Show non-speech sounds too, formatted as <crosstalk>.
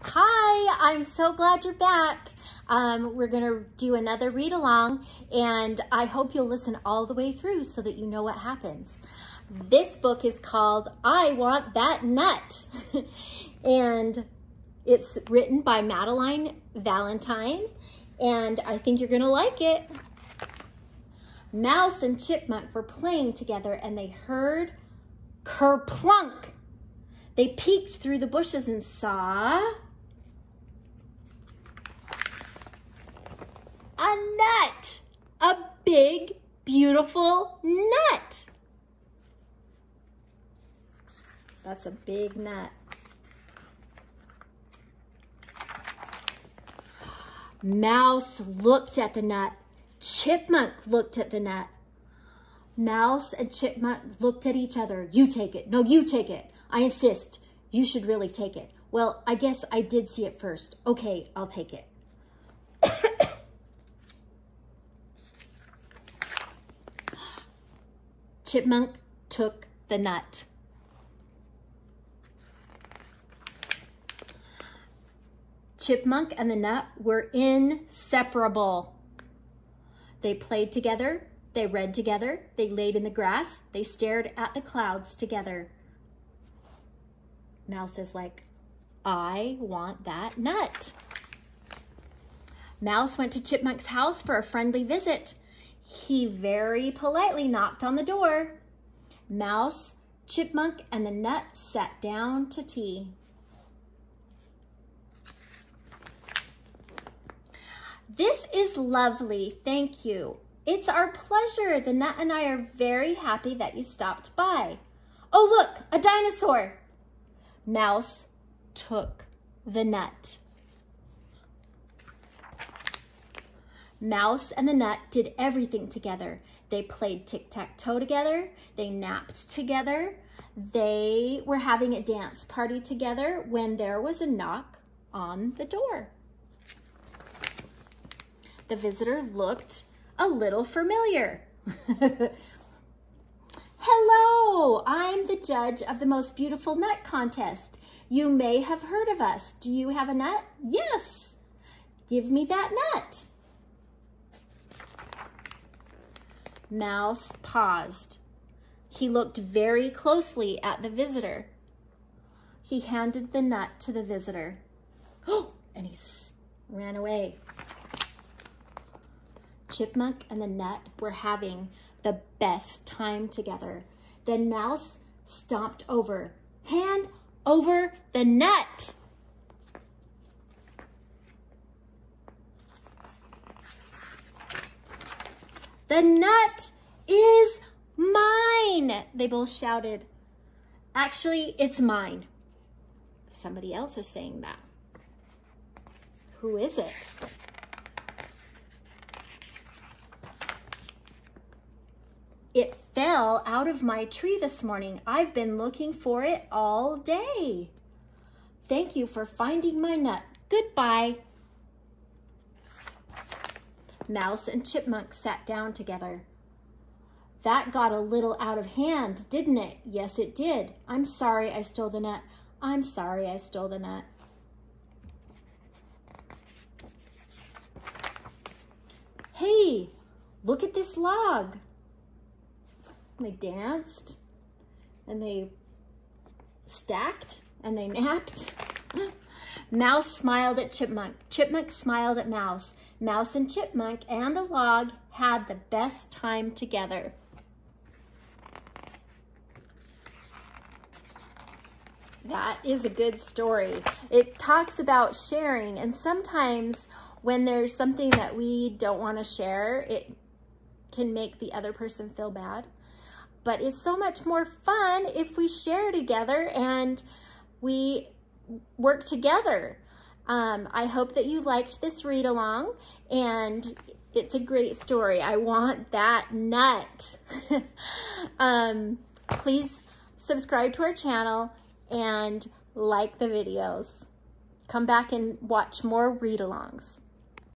Hi, I'm so glad you're back. Um, we're going to do another read along and I hope you'll listen all the way through so that you know what happens. This book is called I Want That Nut <laughs> and it's written by Madeline Valentine and I think you're going to like it. Mouse and Chipmunk were playing together and they heard kerplunk. They peeked through the bushes and saw a nut, a big, beautiful nut. That's a big nut. Mouse looked at the nut. Chipmunk looked at the nut. Mouse and Chipmunk looked at each other. You take it. No, you take it. I insist. You should really take it. Well, I guess I did see it first. Okay, I'll take it. Chipmunk took the nut. Chipmunk and the nut were inseparable. They played together, they read together, they laid in the grass, they stared at the clouds together. Mouse is like, I want that nut. Mouse went to Chipmunk's house for a friendly visit. He very politely knocked on the door. Mouse, Chipmunk, and the nut sat down to tea. This is lovely, thank you. It's our pleasure. The nut and I are very happy that you stopped by. Oh, look, a dinosaur. Mouse took the nut. Mouse and the nut did everything together. They played tic-tac-toe together. They napped together. They were having a dance party together when there was a knock on the door. The visitor looked a little familiar. <laughs> Hello, I'm the judge of the most beautiful nut contest. You may have heard of us. Do you have a nut? Yes. Give me that nut. Mouse paused. He looked very closely at the visitor. He handed the nut to the visitor. Oh, <gasps> and he ran away. Chipmunk and the nut were having the best time together. Then Mouse stomped over, hand over the nut. The nut is mine, they both shouted. Actually, it's mine. Somebody else is saying that. Who is it? It fell out of my tree this morning. I've been looking for it all day. Thank you for finding my nut. Goodbye. Mouse and Chipmunk sat down together. That got a little out of hand, didn't it? Yes, it did. I'm sorry I stole the nut. I'm sorry I stole the nut. Hey, look at this log. They danced and they stacked and they napped. <laughs> Mouse smiled at Chipmunk. Chipmunk smiled at Mouse. Mouse and Chipmunk and the log had the best time together. That is a good story. It talks about sharing and sometimes when there's something that we don't want to share, it can make the other person feel bad but it's so much more fun if we share together and we work together. Um, I hope that you liked this read along and it's a great story. I want that nut. <laughs> um, please subscribe to our channel and like the videos. Come back and watch more read alongs.